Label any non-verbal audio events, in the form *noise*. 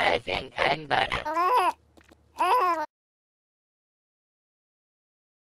I think I'm better. *laughs*